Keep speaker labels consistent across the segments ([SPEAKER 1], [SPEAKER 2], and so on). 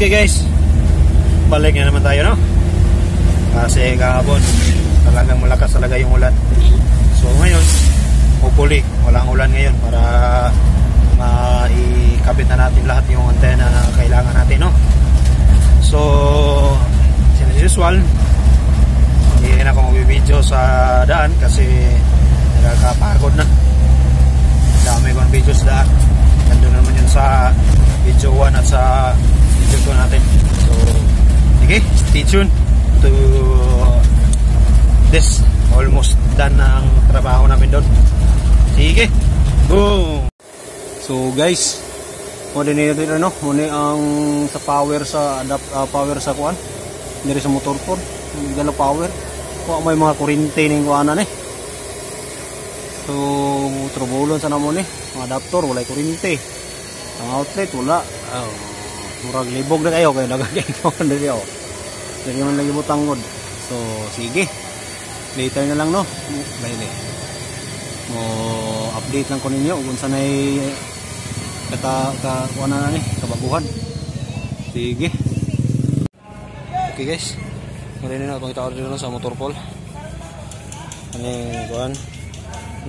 [SPEAKER 1] Okay guys, balik na naman tayo no? Kasi kahapon, talagang malakas talaga yung ulan. So ngayon, hopefully, walang ulan ngayon para maikabit na natin lahat yung antena na kailangan natin no? So, as usual, hindi na ako magbibideo sa daan kasi nakakapagod na. Dami kong video sa daan. Tuned to this. Almost done na ang trabaho namin doon. Sige, go! So guys, mo din nito ano, mo ni ang sa power sa adapt uh, power sa kuan. Diri sa motor po, dala power. Wa may mga kuryente ning kuanan eh. So, trubulon sa namo ni, mga adapter walay kuryente. Ang outlet wala. Oh, murag libog na kayo kay nagagay ko diri oh. Diri man lagi butangod. So, sige. Later na lang no. Bye mo update lang ko ninyo kung sanay kata ka kuana na ni kabaguhan. Sige. Okay guys. Marinin na itong itaon dito sa motor pool. Ano yung kuhan?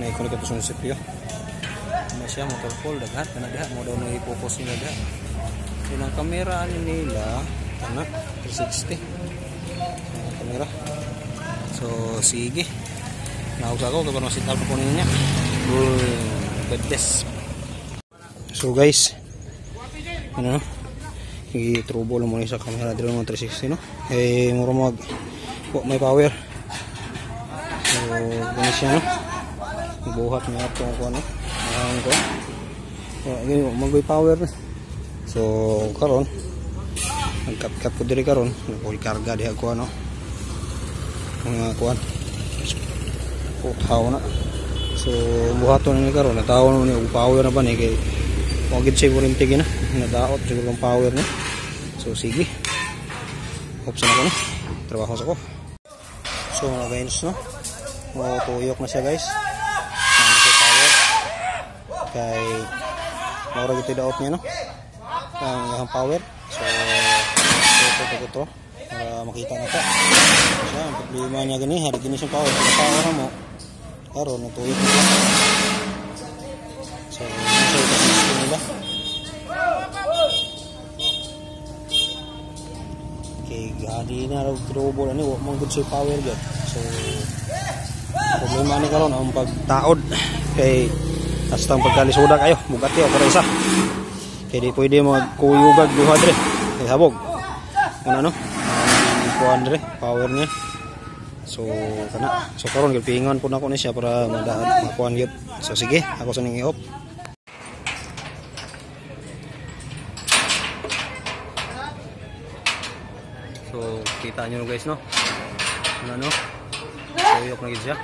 [SPEAKER 1] Na ikunik ito sa munisipyo. Ano siya motor pool daghat na naghat mo daw na i-focus nila daghat yun ang kamera nila. Ano? 360 ang kamera so sige Nahugas ako kapag masit up po niya. God bless. So guys, ano no? I-trouble mo sa camera dito ng 360 no. Eh mura mag may power. So ganun siya no. Buhat niya ito ko ano. Ang ko. So gani mag power. So karon nagkap-kap ko diri karon, nagpuli karga diha ko ano. Mga kuan tao na so buhaton ni karon na ni power na ba ni kay wagid siya warranty gina nadaot siguro ang power ni. So sige option ako no trabaho sa ko so mga guys no. Mo tuyok na siya guys. Ano siya power kay mura gito daot niya no. Ang ang power ito ito ito para makita na ta siya ang problema niya gani hari gini siya power kung power mo karon natuyot nila so siya ito gusto nila. Okay gadi na raw trouble ani wa man good siya power gad. So problema ni karon ang pagtaod. Kay hasta pagkalisuda kayo bugati o para isa. Kay di pwede magkuyugag duha dre. Kay habog ano no kuan power niya So kana so karon gipingon po nako ni siya para madaan makuan gyud. So sige, ako sa ning i-off. So kita nyo guys no. Ano no? Tuyok na gid siya.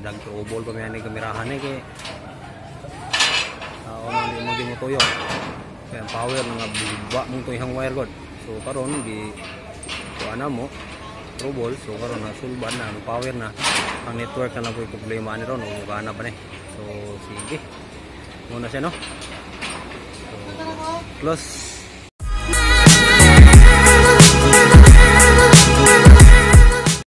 [SPEAKER 1] Dag trouble pa may kamerahan ni kay Tao man di mo di mo tuyok. Kaya power nga biba mong tuyang wire god. So karon gi ana mo trouble so karon na sulban na power na. Ang network na nagoy problema ni ron ug ana pa ni. So sige. Muna siya no? So close